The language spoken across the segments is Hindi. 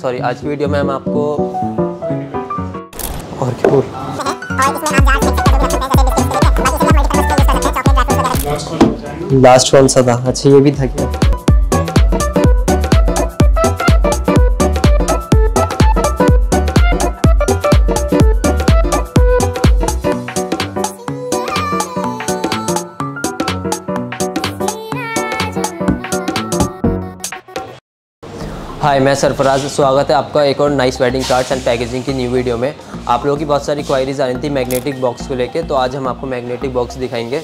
सॉरी आज की वीडियो में हम आपको और क्या बोल लास्ट कौन सा था अच्छा ये भी था क्या? हाय मैं सरफराज। स्वागत है आपका एक और nice wedding cards and packaging की न्यू वीडियो में। आप लोगों की बहुत सारी क्वायरीज आ रही थी मैग्नेटिक बॉक्स को लेके तो आज हम आपको मैग्नेटिक बॉक्स दिखाएँगे।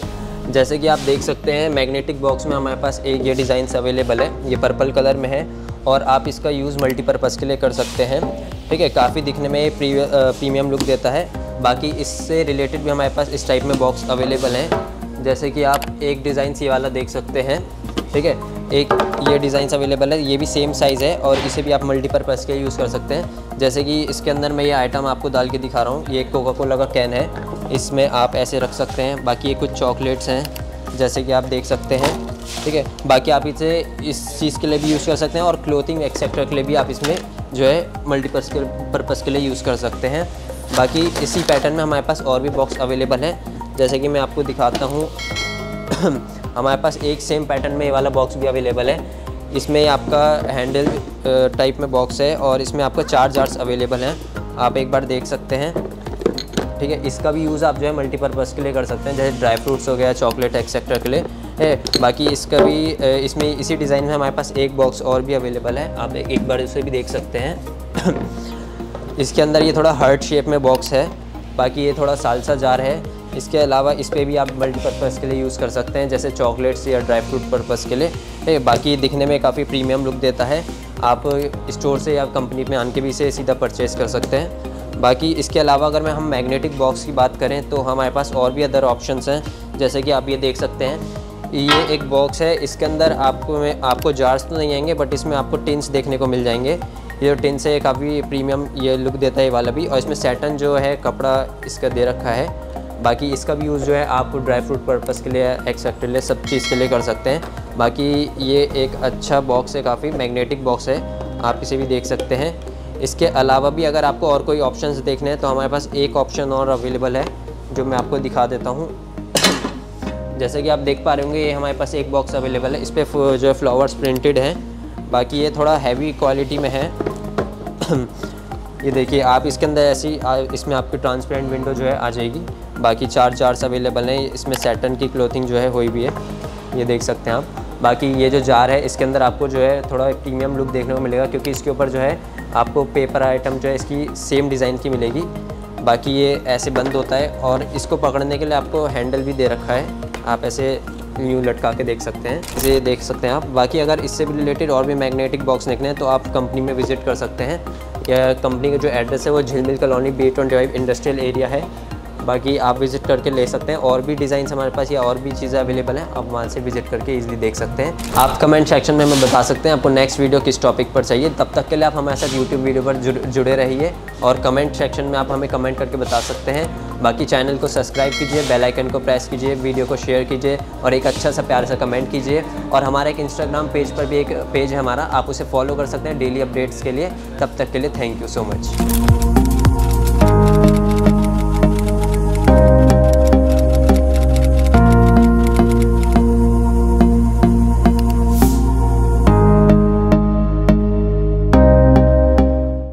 जैसे कि आप देख सकते हैं मैग्नेटिक बॉक्स में हमारे पास एक ये डिज़ाइन अवेलेबल है। ये पर्पल कलर में है और आप इसका यूज़ मल्टीपर्पज़ के लिए कर सकते हैं। ठीक है, काफ़ी दिखने में प्रीमियम लुक देता है। बाकी इससे रिलेटेड भी हमारे पास इस टाइप में बॉक्स अवेलेबल हैं। जैसे कि आप एक डिज़ाइन सी वाला देख सकते हैं। ठीक है एक ये डिज़ाइन अवेलेबल है, ये भी सेम साइज़ है और इसे भी आप मल्टीपर्पज़ के यूज़ कर सकते हैं। जैसे कि इसके अंदर मैं ये आइटम आपको डाल के दिखा रहा हूँ, ये कोका कोला का कैन है। इसमें आप ऐसे रख सकते हैं, बाकी ये कुछ चॉकलेट्स हैं, जैसे कि आप देख सकते हैं, ठीक है? बाकी आप इसे इस चीज़ के लिए भी यूज़ कर सकते हैं और क्लोथिंग एक्सेट्रा के लिए भी आप इसमें जो है मल्टीपर्स के पर्पज़ के लिए यूज़ कर सकते हैं। बाकी इसी पैटर्न में हमारे पास और भी बॉक्स अवेलेबल है। जैसे कि मैं आपको दिखाता हूँ हमारे पास एक सेम पैटर्न में ये वाला बॉक्स भी अवेलेबल है। इसमें आपका हैंडल टाइप में बॉक्स है और इसमें आपका चार जार्स अवेलेबल हैं। आप एक बार देख सकते हैं। ठीक है, इसका भी यूज़ आप जो है मल्टीपर्पज़ के लिए कर सकते हैं, जैसे ड्राई फ्रूट्स हो गया चॉकलेट एक्सेट्रा के लिए। है, बाकी इसका भी इसमें इसी डिज़ाइन में हमारे पास एक बॉक्स और भी अवेलेबल है। आप एक बार उसे भी देख सकते हैं। इसके अंदर ये थोड़ा हर्ट शेप में बॉक्स है। बाकी ये थोड़ा सालसा जार है। इसके अलावा इस पर भी आप मल्टीपर्पज़ के लिए यूज़ कर सकते हैं, जैसे चॉकलेट्स या ड्राई फ्रूट पर्पज़ के लिए। बाकी दिखने में काफ़ी प्रीमियम लुक देता है। आप स्टोर से या कंपनी में आन के भी इसे सीधा परचेज़ कर सकते हैं। बाकी इसके अलावा अगर मैं हम मैग्नेटिक बॉक्स की बात करें तो हमारे पास और भी अदर ऑप्शंस हैं। जैसे कि आप ये देख सकते हैं, ये एक बॉक्स है। इसके अंदर आपको में, आपको जार्स तो नहीं आएँगे बट इसमें आपको टिन्स देखने को मिल जाएँगे। ये जो टिन्स है काफ़ी प्रीमियम ये लुक देता है वाला भी। और इसमें सैटन जो है, कपड़ा इसका दे रखा है। बाकी इसका भी यूज़ जो है आप ड्राई फ्रूट पर्पज़ के लिए एक्सेप्ट लिए सब चीज़ के लिए कर सकते हैं। बाकी ये एक अच्छा बॉक्स है, काफ़ी मैग्नेटिक बॉक्स है, आप इसे भी देख सकते हैं। इसके अलावा भी अगर आपको और कोई ऑप्शंस देखने हैं तो हमारे पास एक ऑप्शन और अवेलेबल है, जो मैं आपको दिखा देता हूँ। जैसे कि आप देख पा रहे होंगे, ये हमारे पास एक बॉक्स अवेलेबल है, इस पर जो है फ्लावर्स प्रिंटेड हैं। बाकी ये थोड़ा हैवी क्वालिटी में है। ये देखिए, आप इसके अंदर ऐसी इसमें आपकी ट्रांसपेरेंट विंडो जो है आ जाएगी। बाकी चार चार्स अवेलेबल हैं। इसमें सेटन की क्लोथिंग जो है, हुई भी है। ये देख सकते हैं आप। बाकी ये जो जार है, इसके अंदर आपको जो है, थोड़ा प्रीमियम लुक देखने को मिलेगा, क्योंकि इसके ऊपर जो है, आपको पेपर आइटम जो है, इसकी सेम डिज़ाइन की मिलेगी। बाकी ये ऐसे बंद होता है, और इसको पकड़ने के लिए आपको हैंडल भी दे रखा है। आप ऐसे न्यू लटका के देख सकते हैं। ये देख सकते हैं आप। बाकी अगर इससे भी रिलेटेड और भी मैग्नेटिक बॉक्स देखने हैं तो आप कंपनी में विज़िट कर सकते हैं। या कंपनी का जो एड्रेस है, वो Jhilmil colony B twenty five industrial area है। बाकी आप विज़िट करके ले सकते हैं। और भी डिज़ाइन हमारे पास, या और भी चीज़ें अवेलेबल हैं, आप वहाँ से विज़िट करके इजीली देख सकते हैं। आप कमेंट सेक्शन में हमें बता सकते हैं, आपको नेक्स्ट वीडियो किस टॉपिक पर चाहिए। तब तक के लिए आप हमारे साथ यूट्यूब वीडियो पर जुड़े रहिए और कमेंट सेक्शन में आप हमें कमेंट करके बता सकते हैं। बाकी चैनल को सब्सक्राइब कीजिए बेल आइकन को प्रेस कीजिए वीडियो को शेयर कीजिए और एक अच्छा सा प्यार सा कमेंट कीजिए। और हमारे एक इंस्टाग्राम पेज पर भी एक पेज है हमारा, आप उसे फॉलो कर सकते हैं डेली अपडेट्स के लिए। तब तक के लिए थैंक यू सो मच